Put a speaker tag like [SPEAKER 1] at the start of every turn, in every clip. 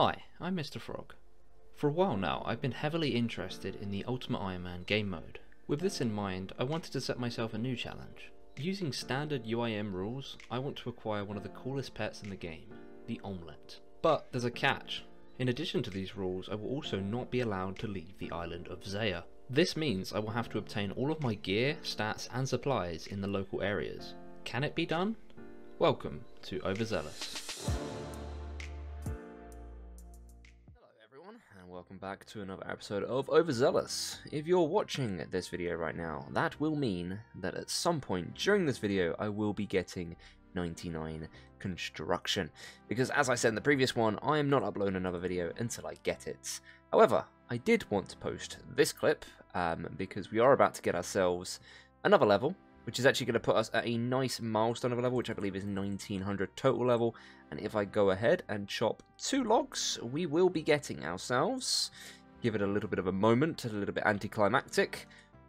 [SPEAKER 1] Hi, I'm Mr. Frog. For a while now, I've been heavily interested in the Ultimate Iron Man game mode. With this in mind, I wanted to set myself a new challenge. Using standard UIM rules, I want to acquire one of the coolest pets in the game, the Olmlet. But there's a catch. In addition to these rules, I will also not be allowed to leave the island of Zeah. This means I will have to obtain all of my gear, stats, and supplies in the local areas. Can it be done? Welcome to
[SPEAKER 2] Overzeahlous. And welcome back to another episode of Overzeahlous. If you're watching this video right now, that will mean that at some point during this video I will be getting 99 construction. Because as I said in the previous one, I am not uploading another video until I get it. However, I did want to post this clip, um, because we are about to get ourselves another level, which is actually going to put us at a nice milestone of a level, which I believe is 1900 total level. And if I go ahead and chop two logs, we will be getting ourselves, give it a little bit of a moment, a little bit anticlimactic,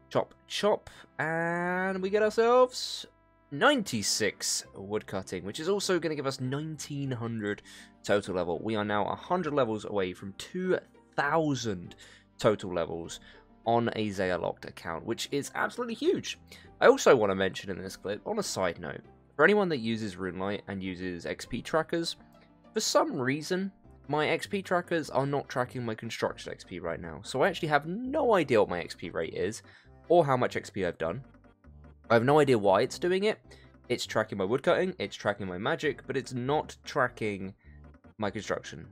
[SPEAKER 2] chop, chop, and we get ourselves 96 woodcutting, which is also going to give us 1900 total level. We are now 100 levels away from 2000 total levels on a Zeah locked account, which is absolutely huge. I also want to mention in this clip, on a side note, for anyone that uses RuneLite and uses XP trackers, for some reason, my XP trackers are not tracking my construction XP right now, so I actually have no idea what my XP rate is, or how much XP I've done. I have no idea why it's doing it. It's tracking my woodcutting, it's tracking my magic, but it's not tracking my construction.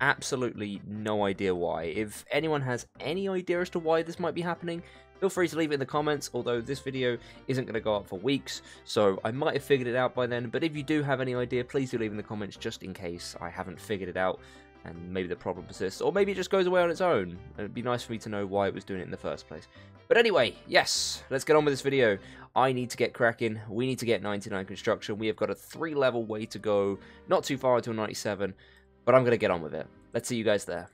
[SPEAKER 2] Absolutely no idea why. If anyone has any idea as to why this might be happening, feel free to leave it in the comments, although this video isn't going to go up for weeks, so I might have figured it out by then, but if you do have any idea, please do leave in the comments just in case I haven't figured it out and maybe the problem persists, or maybe it just goes away on its own. It'd be nice for me to know why it was doing it in the first place. But anyway, yes, let's get on with this video. I need to get cracking. We need to get 99 construction. We have got a three level way to go. Not too far until 97, but I'm going to get on with it. Let's see you guys there.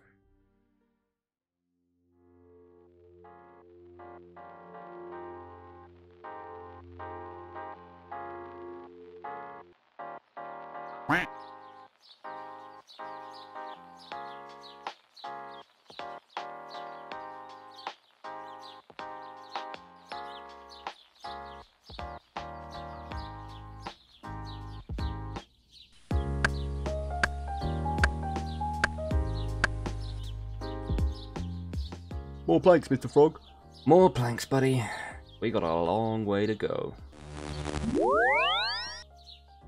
[SPEAKER 3] More planks, Mr. Frog.
[SPEAKER 2] More planks, buddy. We got a long way to go.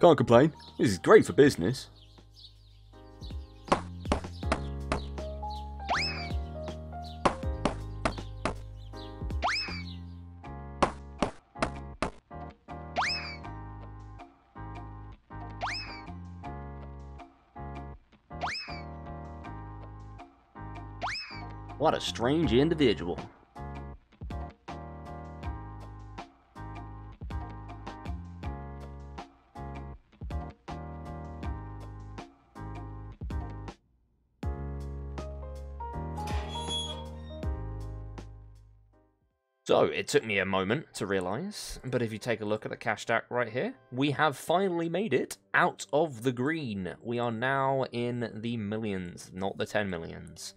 [SPEAKER 3] Can't complain. This is great for business.
[SPEAKER 2] What a strange individual. So, it took me a moment to realise, but if you take a look at the cash stack right here, we have finally made it out of the green. We are now in the millions, not the 10 millions.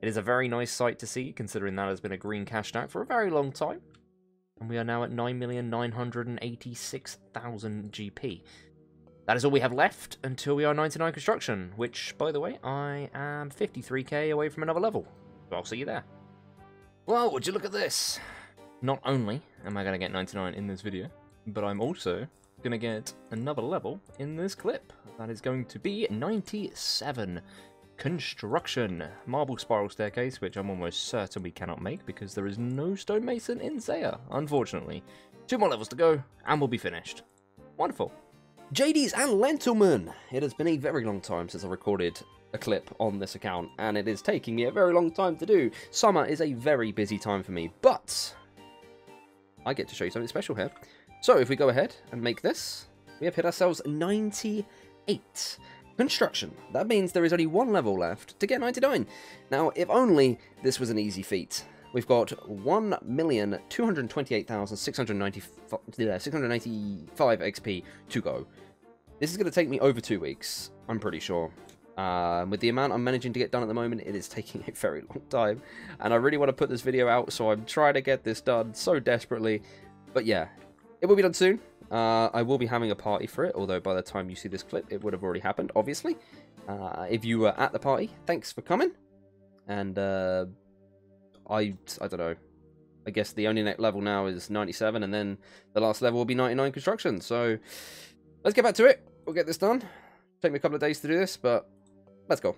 [SPEAKER 2] It is a very nice sight to see, considering that has been a green cash stack for a very long time. And we are now at 9,986,000 GP. That is all we have left until we are 99 construction, which, by the way, I am 53k away from another level. So I'll see you there. Well, would you look at this? Not only am I going to get 99 in this video, but I'm also going to get another level in this clip. That is going to be 97 construction. Marble spiral staircase, which I'm almost certain we cannot make because there is no stonemason in Zeah, unfortunately. Two more levels to go, and we'll be finished. Wonderful. JDs and Lentilman! It has been a very long time since I recorded a clip on this account, and it is taking me a very long time to do. Summer is a very busy time for me, but I get to show you something special here. So if we go ahead and make this, we have hit ourselves 98 construction. That means there is only one level left to get 99. Now, if only this was an easy feat. We've got 1,228,695 XP to go. This is going to take me over two weeks, I'm pretty sure. Um, with the amount I'm managing to get done at the moment, it is taking a very long time. And I really want to put this video out, so I'm trying to get this done so desperately. But yeah, it will be done soon. Uh, I will be having a party for it, although by the time you see this clip, it would have already happened, obviously. Uh, if you were at the party, thanks for coming. And uh, I, I don't know. I guess the only next level now is 97, and then the last level will be 99 construction. So let's get back to it. We'll get this done. Take me a couple of days to do this, but let's go.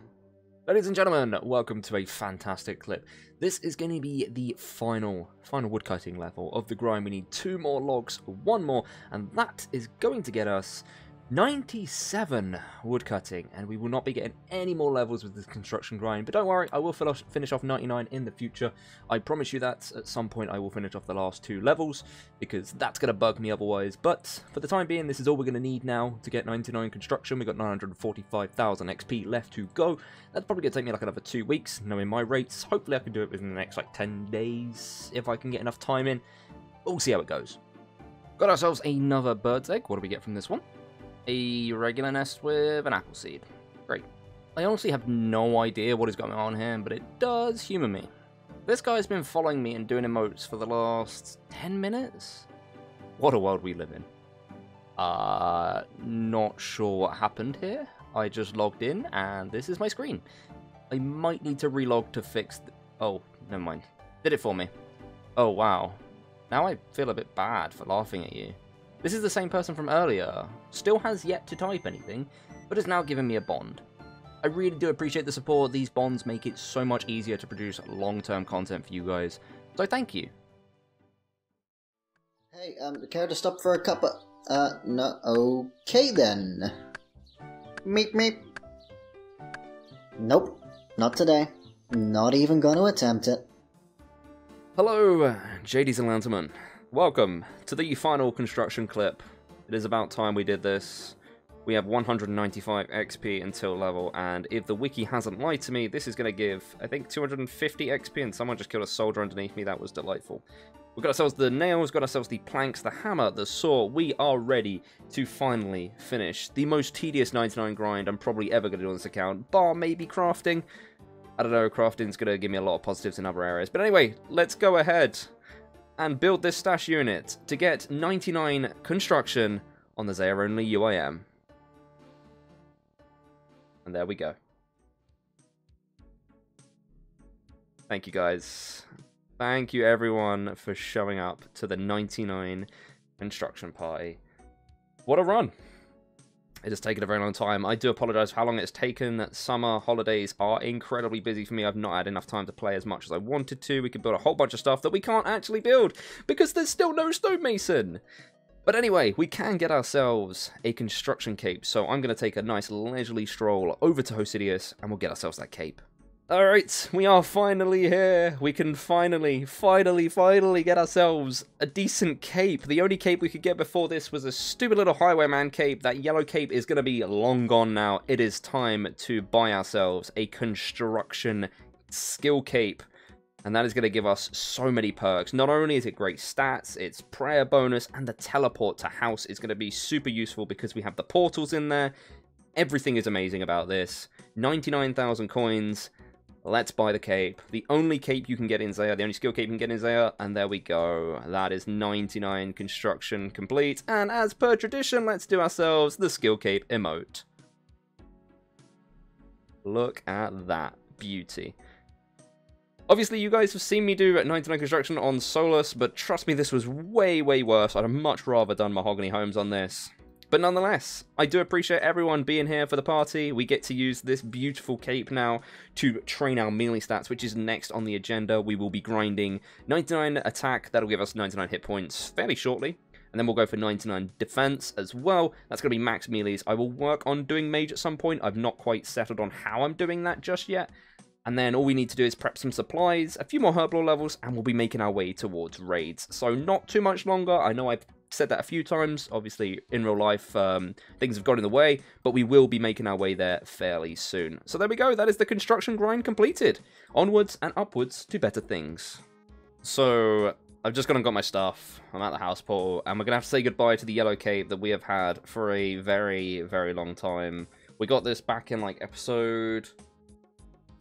[SPEAKER 2] Ladies and gentlemen, welcome to a fantastic clip. This is going to be the final, final woodcutting level of the grind. We need two more logs, one more, and that is going to get us 97 woodcutting, and we will not be getting any more levels with this construction grind. But don't worry, I will finish off 99 in the future. I promise you that at some point I will finish off the last two levels, because that's going to bug me otherwise. But for the time being, this is all we're going to need now to get 99 construction. We've got 945,000 XP left to go. That's probably going to take me like another two weeks, knowing my rates. Hopefully I can do it within the next like 10 days, if I can get enough time in. We'll see how it goes. Got ourselves another bird's egg. What do we get from this one? A regular nest with an apple seed. Great. I honestly have no idea what is going on here, but it does humour me. This guy's been following me and doing emotes for the last 10 minutes? What a world we live in. Uh, not sure what happened here. I just logged in and this is my screen. I might need to relog to fix... oh, never mind. Did it for me. Oh, wow. Now I feel a bit bad for laughing at you. This is the same person from earlier, still has yet to type anything, but has now given me a bond. I really do appreciate the support, these bonds make it so much easier to produce long-term content for you guys, so thank you.
[SPEAKER 4] Hey, um, care to stop for a cup of... Uh, no, okay then. Meep meep. Nope, not today. Not even gonna attempt it.
[SPEAKER 2] Hello, JD's and Lanterman. Welcome to the final construction clip. It is about time we did this. We have 195 XP until level, and if the wiki hasn't lied to me, this is going to give, I think, 250 XP, and someone just killed a soldier underneath me. That was delightful. We've got ourselves the nails, got ourselves the planks, the hammer, the saw. We are ready to finally finish the most tedious 99 grind I'm probably ever going to do on this account, bar maybe crafting. I don't know, crafting's going to give me a lot of positives in other areas. But anyway, let's go ahead and build this stash unit to get 99 construction on the Zeah only UIM. And there we go. Thank you guys. Thank you everyone for showing up to the 99 construction party. What a run! It has taken a very long time. I do apologize for how long it's taken. That summer holidays are incredibly busy for me. I've not had enough time to play as much as I wanted to. We could build a whole bunch of stuff that we can't actually build because there's still no stonemason. But anyway, we can get ourselves a construction cape, so I'm going to take a nice leisurely stroll over to Hosidius and we'll get ourselves that cape. Alright, we are finally here. We can finally, finally, finally get ourselves a decent cape. The only cape we could get before this was a stupid little highwayman cape. That yellow cape is going to be long gone now. It is time to buy ourselves a construction skill cape. And that is going to give us so many perks. Not only is it great stats, it's prayer bonus, and the teleport to house is going to be super useful because we have the portals in there. Everything is amazing about this. 99,000 coins Let's buy the cape. The only cape you can get in Zeah, the only skill cape you can get in Zeah, and there we go. That is 99 construction complete. And as per tradition, let's do ourselves the skill cape emote. Look at that beauty. Obviously, you guys have seen me do 99 construction on Solus, but trust me, this was way, way worse. I'd have much rather done Mahogany Homes on this. But nonetheless, I do appreciate everyone being here for the party. We get to use this beautiful cape now to train our melee stats, which is next on the agenda. We will be grinding 99 attack. That'll give us 99 hit points fairly shortly. And then we'll go for 99 defense as well. That's going to be max melees. I will work on doing mage at some point. I've not quite settled on how I'm doing that just yet. And then all we need to do is prep some supplies, a few more herblore levels, and we'll be making our way towards raids. So not too much longer. I know I've said that a few times. Obviously, in real life, um, things have got in the way, but we will be making our way there fairly soon. So there we go. That is the construction grind completed. Onwards and upwards to better things. So I've just gone and got my stuff. I'm at the house portal, and we're going to have to say goodbye to the yellow cape that we have had for a very, very long time. We got this back in like episode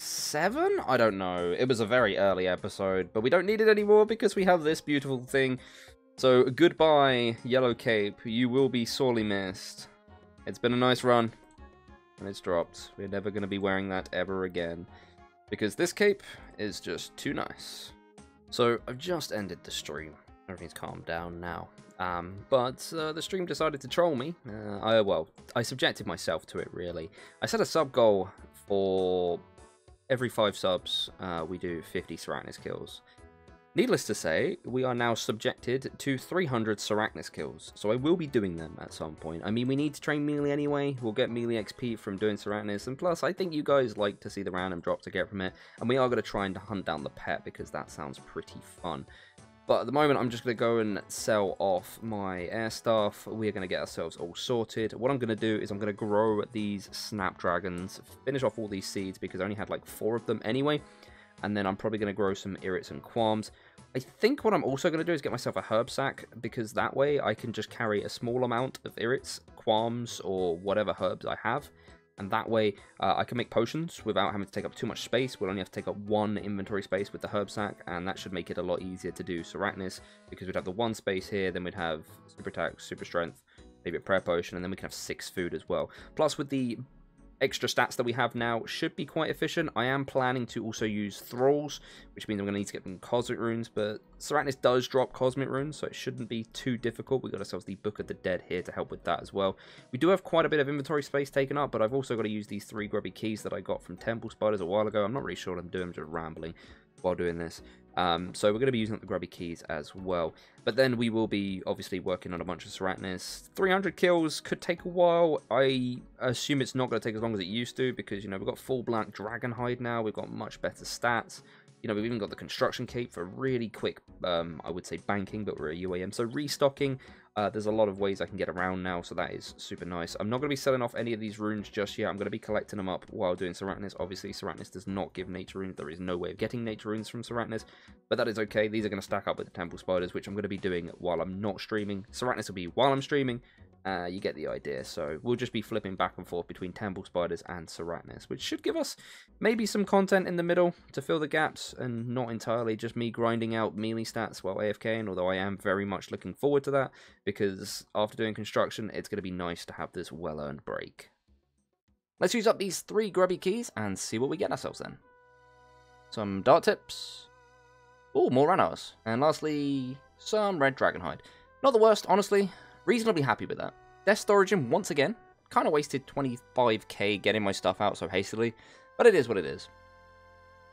[SPEAKER 2] seven? I don't know. It was a very early episode, but we don't need it anymore because we have this beautiful thing. So goodbye, Yellow Cape. You will be sorely missed. It's been a nice run, and it's dropped. We're never going to be wearing that ever again because this cape is just too nice. So I've just ended the stream. Everything's calmed down now. Um, but uh, the stream decided to troll me. Uh, I well, I subjected myself to it really. I set a sub goal for every five subs uh, we do 50 Sarachnis kills. Needless to say, we are now subjected to 300 Sarachnis kills, so I will be doing them at some point. I mean, we need to train melee anyway, we'll get melee XP from doing Sarachnis, and plus, I think you guys like to see the random drop to get from it, and we are going to try and hunt down the pet, because that sounds pretty fun. But at the moment, I'm just going to go and sell off my air staff. We're going to get ourselves all sorted. What I'm going to do is I'm going to grow these snapdragons, finish off all these seeds because I only had like four of them anyway. And then I'm probably going to grow some irits and kwuarms. I think what I'm also going to do is get myself a herb sack because that way I can just carry a small amount of irits, kwuarms, or whatever herbs I have and that way uh, I can make potions without having to take up too much space. We'll only have to take up one inventory space with the herb sack, and that should make it a lot easier to do Sarachnis, because we'd have the one space here, then we'd have super attack, super strength, maybe a prayer potion, and then we can have six food as well. Plus, with the extra stats that we have now should be quite efficient. I am planning to also use Thralls, which means I'm going to need to get them Cosmic Runes, but Sarachnis does drop Cosmic Runes, so it shouldn't be too difficult. we got ourselves the Book of the Dead here to help with that as well. We do have quite a bit of inventory space taken up, but I've also got to use these three grubby keys that I got from Temple Spiders a while ago. I'm not really sure what I'm doing, I'm just rambling while doing this. Um, so we're going to be using up the grubby keys as well. But then we will be obviously working on a bunch of Sarachnis. 300 kills could take a while. I assume it's not going to take as long as it used to because, you know, we've got full black dragon hide now. We've got much better stats. You know, we've even got the construction cape for really quick, um, I would say banking, but we're a UIM. So restocking, uh, there's a lot of ways I can get around now, so that is super nice. I'm not going to be selling off any of these runes just yet. I'm going to be collecting them up while doing Sarachnis. Obviously, Sarachnis does not give nature runes. There is no way of getting nature runes from Sarachnis, but that is okay. These are going to stack up with the Temple Spiders, which I'm going to be doing while I'm not streaming. Sarachnis will be while I'm streaming, uh, you get the idea. So we'll just be flipping back and forth between Temple Spiders and Sarachnis, which should give us maybe some content in the middle to fill the gaps and not entirely just me grinding out melee stats while AFKing, although I am very much looking forward to that because after doing construction, it's going to be nice to have this well-earned break. Let's use up these three grubby keys and see what we get ourselves then. Some dart tips. Oh, more Ranarrs. And lastly, some red dragonhide. Not the worst, honestly. Reasonably happy with that. Death Origin, once again, kind of wasted 25k getting my stuff out so hastily, but it is what it is.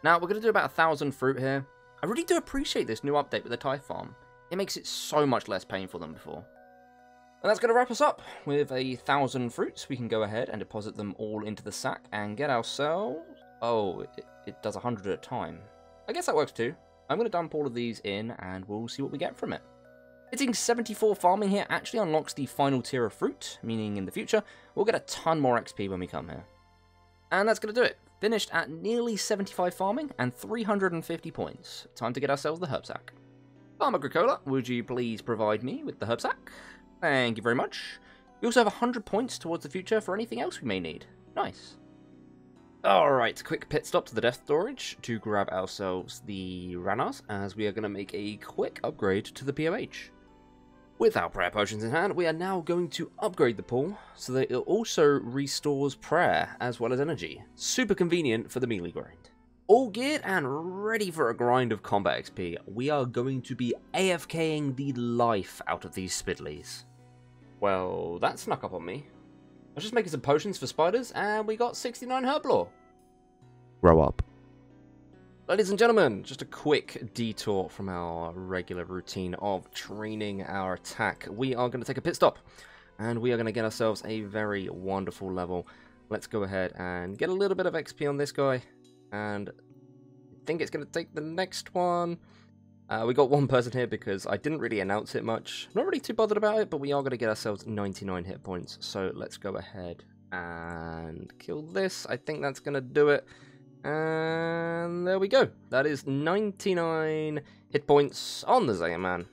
[SPEAKER 2] Now, we're going to do about a thousand fruit here. I really do appreciate this new update with the Tithe Farm. It makes it so much less painful than before. And that's going to wrap us up. With a thousand fruits, we can go ahead and deposit them all into the sack and get ourselves... Oh, it, it does 100 at a time. I guess that works too. I'm going to dump all of these in and we'll see what we get from it. Hitting 74 farming here actually unlocks the final tier of fruit, meaning in the future, we'll get a ton more XP when we come here. And that's going to do it. Finished at nearly 75 farming and 350 points. Time to get ourselves the herb sack. Farmer Gricoller, would you please provide me with the herb sack? Thank you very much. We also have 100 points towards the future for anything else we may need. Nice. Alright, quick pit stop to the death storage to grab ourselves the Ranarrs, as we are going to make a quick upgrade to the POH. With our prayer potions in hand, we are now going to upgrade the pool so that it also restores prayer as well as energy. Super convenient for the melee grind. All geared and ready for a grind of combat XP, we are going to be AFKing the life out of these Spidleys. Well, that snuck up on me. I was just making some potions for spiders and we got 69 herblore.
[SPEAKER 3] Grow up.
[SPEAKER 2] Ladies and gentlemen, just a quick detour from our regular routine of training our attack. We are going to take a pit stop, and we are going to get ourselves a very wonderful level. Let's go ahead and get a little bit of XP on this guy, and I think it's going to take the next one. Uh, we got one person here because I didn't really announce it much. Not really too bothered about it, but we are going to get ourselves 99 hit points. So let's go ahead and kill this. I think that's going to do it. And there we go. That is 99 hit points on the Zeah Man.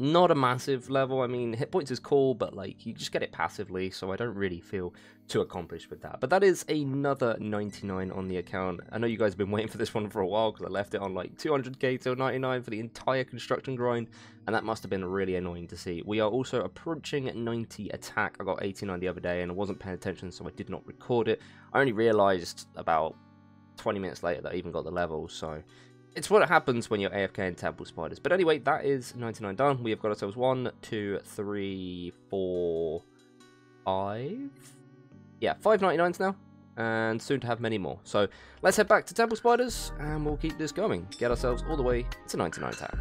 [SPEAKER 2] not a massive level. I mean, hit points is cool, but like you just get it passively, so I don't really feel too accomplished with that. But that is another 99 on the account. I know you guys have been waiting for this one for a while because I left it on like 200k till 99 for the entire construction grind, and that must have been really annoying to see. We are also approaching 90 attack. I got 89 the other day, and I wasn't paying attention, so I did not record it. I only realized about 20 minutes later that I even got the level, so it's what happens when you're AFK in Temple Spiders. But anyway, that is 99 done. We have got ourselves one, two, three, four, five. Yeah, five 99s now, and soon to have many more. So let's head back to Temple Spiders, and we'll keep this going. Get ourselves all the way to 99 attack.